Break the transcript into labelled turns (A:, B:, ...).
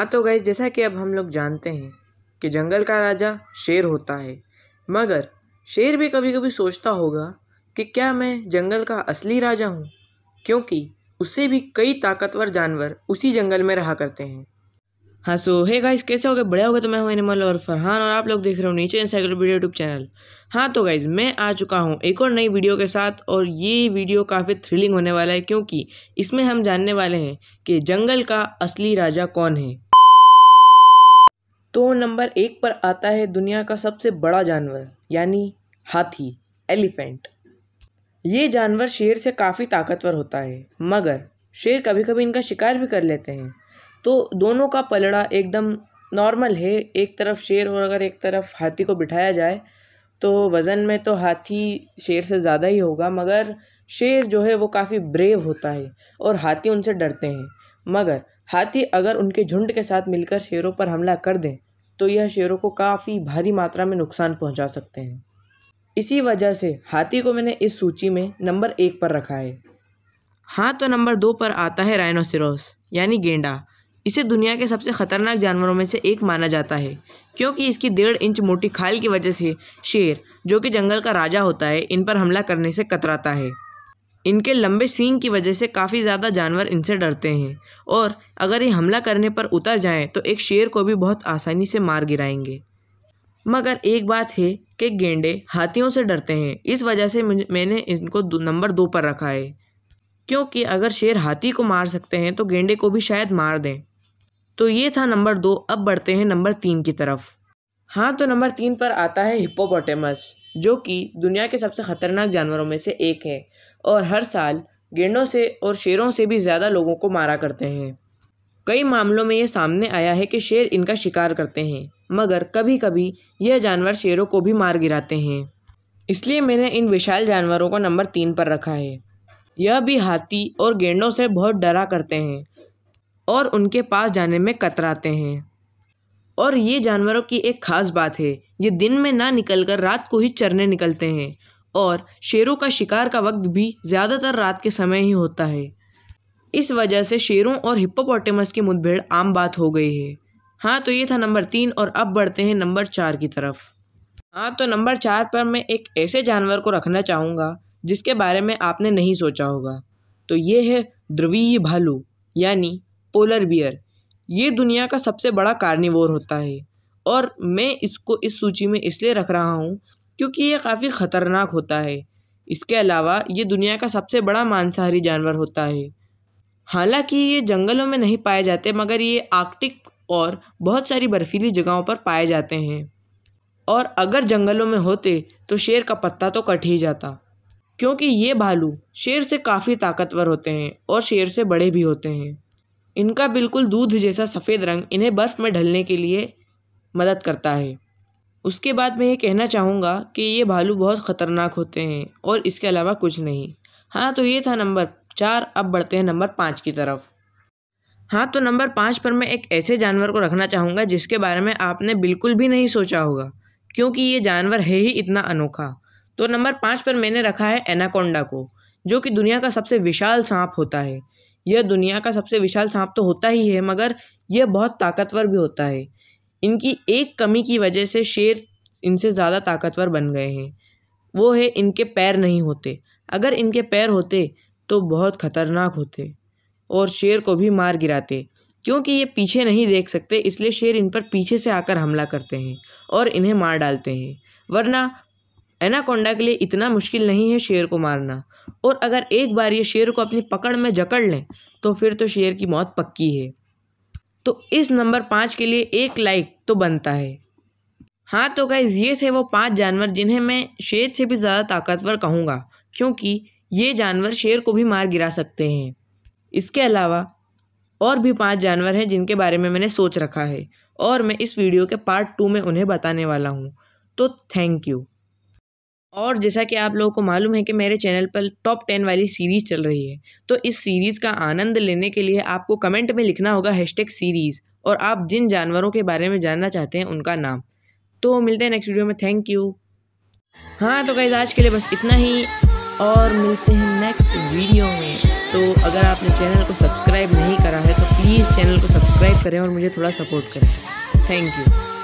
A: हाँ तो गाइस जैसा कि अब हम लोग जानते हैं कि जंगल का राजा शेर होता है। मगर शेर भी कभी कभी सोचता होगा कि क्या मैं जंगल का असली राजा हूँ? क्योंकि उससे भी कई ताकतवर जानवर उसी जंगल में रहा करते हैं। हाँ सो हे गाइस कैसे हो गए? बढ़िया हो गए तो मैं हूँ एनिमल और फरहान और आप लोग देख रहे हो नीचे इंसाइक्लोपीडिया यूट्यूब चैनल हाँ तो गाइज़ मैं आ चुका हूँ एक और नई वीडियो के साथ और ये वीडियो काफ़ी थ्रिलिंग होने वाला है क्योंकि इसमें हम जानने वाले हैं कि जंगल का असली राजा कौन है। तो नंबर एक पर आता है दुनिया का सबसे बड़ा जानवर, यानी हाथी, एलिफेंट। ये जानवर शेर से काफ़ी ताकतवर होता है, मगर शेर कभी कभी इनका शिकार भी कर लेते हैं। तो दोनों का पलड़ा एकदम नॉर्मल है, एक तरफ़ शेर और अगर एक तरफ़ हाथी को बिठाया जाए तो वज़न में तो हाथी शेर से ज़्यादा ही होगा, मगर शेर जो है वो काफ़ी ब्रेव होता है और हाथी उनसे डरते हैं। मगर हाथी अगर उनके झुंड के साथ मिलकर शेरों पर हमला कर दें तो यह शेरों को काफ़ी भारी मात्रा में नुकसान पहुँचा सकते हैं। इसी वजह से हाथी को मैंने इस सूची में नंबर एक पर रखा है। हाँ तो नंबर दो पर आता है राइनोसिरोस यानी गेंडा। इसे दुनिया के सबसे ख़तरनाक जानवरों में से एक माना जाता है, क्योंकि इसकी डेढ़ इंच मोटी खाल की वजह से शेर, जो कि जंगल का राजा होता है, इन पर हमला करने से कतराता है। इनके लंबे सींग की वजह से काफ़ी ज़्यादा जानवर इनसे डरते हैं। और अगर ये हमला करने पर उतर जाएँ तो एक शेर को भी बहुत आसानी से मार गिराएँगे। मगर एक बात है कि गेंडे हाथियों से डरते हैं, इस वजह से मैंने इनको नंबर दो पर रखा है। क्योंकि अगर शेर हाथी को मार सकते हैं तो गेंडे को भी शायद मार दें। तो ये था नंबर दो, अब बढ़ते हैं नंबर तीन की तरफ़। हाँ तो नंबर तीन पर आता है हिप्पोपोटेमस, जो कि दुनिया के सबसे ख़तरनाक जानवरों में से एक है और हर साल गेंडों से और शेरों से भी ज़्यादा लोगों को मारा करते हैं। कई मामलों में ये सामने आया है कि शेर इनका शिकार करते हैं, मगर कभी कभी यह जानवर शेरों को भी मार गिराते हैं। इसलिए मैंने इन विशाल जानवरों को नंबर तीन पर रखा है। यह भी हाथी और गेंडों से बहुत डरा करते हैं और उनके पास जाने में कतराते हैं। और ये जानवरों की एक ख़ास बात है, ये दिन में ना निकलकर रात को ही चरने निकलते हैं। और शेरों का शिकार का वक्त भी ज़्यादातर रात के समय ही होता है। इस वजह से शेरों और हिप्पोपोटेमस की मुठभेड़ आम बात हो गई है। हाँ तो ये था नंबर तीन और अब बढ़ते हैं नंबर चार की तरफ़। हाँ तो नंबर चार पर मैं एक ऐसे जानवर को रखना चाहूँगा, जिसके बारे में आपने नहीं सोचा होगा। तो ये है ध्रुवीय भालू, यानी पोलर बियर। ये दुनिया का सबसे बड़ा कार्निवोर होता है। और मैं इसको इस सूची में इसलिए रख रहा हूँ क्योंकि ये काफ़ी ख़तरनाक होता है। इसके अलावा ये दुनिया का सबसे बड़ा मांसाहारी जानवर होता है। हालाँकि ये जंगलों में नहीं पाए जाते, मगर ये आर्कटिक और बहुत सारी बर्फीली जगहों पर पाए जाते हैं। और अगर जंगलों में होते तो शेर का पत्ता तो कट ही जाता। क्योंकि ये भालू शेर से काफ़ी ताकतवर होते हैं और शेर से बड़े भी होते हैं। इनका बिल्कुल दूध जैसा सफ़ेद रंग इन्हें बर्फ़ में ढलने के लिए मदद करता है। उसके बाद मैं ये कहना चाहूँगा कि ये भालू बहुत ख़तरनाक होते हैं और इसके अलावा कुछ नहीं। हाँ तो ये था नंबर चार, अब बढ़ते हैं नंबर पाँच की तरफ़। हाँ तो नंबर पाँच पर मैं एक ऐसे जानवर को रखना चाहूँगा जिसके बारे में आपने बिल्कुल भी नहीं सोचा होगा, क्योंकि ये जानवर है ही इतना अनोखा। तो नंबर पाँच पर मैंने रखा है एनाकोंडा को, जो कि दुनिया का सबसे विशाल सांप होता है। यह दुनिया का सबसे विशाल सांप तो होता ही है, मगर यह बहुत ताकतवर भी होता है। इनकी एक कमी की वजह से शेर इनसे ज़्यादा ताकतवर बन गए हैं। वो है, इनके पैर नहीं होते। अगर इनके पैर होते तो बहुत ख़तरनाक होते और शेर को भी मार गिराते, क्योंकि ये पीछे नहीं देख सकते, इसलिए शेर इन पर पीछे से आकर हमला करते हैं और इन्हें मार डालते हैं। वरना एनाकोंडा के लिए इतना मुश्किल नहीं है शेर को मारना। और अगर एक बार ये शेर को अपनी पकड़ में जकड़ लें तो फिर तो शेर की मौत पक्की है। तो इस नंबर पाँच के लिए एक लाइक तो बनता है। हाँ तो गाइज़ ये थे वो पाँच जानवर जिन्हें मैं शेर से भी ज़्यादा ताकतवर कहूँगा, क्योंकि ये जानवर शेर को भी मार गिरा सकते हैं। इसके अलावा और भी पाँच जानवर हैं जिनके बारे में मैंने सोच रखा है, और मैं इस वीडियो के पार्ट टू में उन्हें बताने वाला हूँ। तो थैंक यू और जैसा कि आप लोगों को मालूम है कि मेरे चैनल पर टॉप टेन वाली सीरीज़ चल रही है तो इस सीरीज़ का आनंद लेने के लिए आपको कमेंट में लिखना होगा हैशटैग सीरीज़ और आप जिन जानवरों के बारे में जानना चाहते हैं उनका नाम। तो मिलते हैं नेक्स्ट वीडियो में थैंक यू हाँ तो गाइज़ आज के लिए बस इतना ही और मिलते हैं नेक्स्ट वीडियो में। तो अगर आपने चैनल को सब्सक्राइब नहीं करा है तो प्लीज़ चैनल को सब्सक्राइब करें और मुझे थोड़ा सपोर्ट करें। Thank you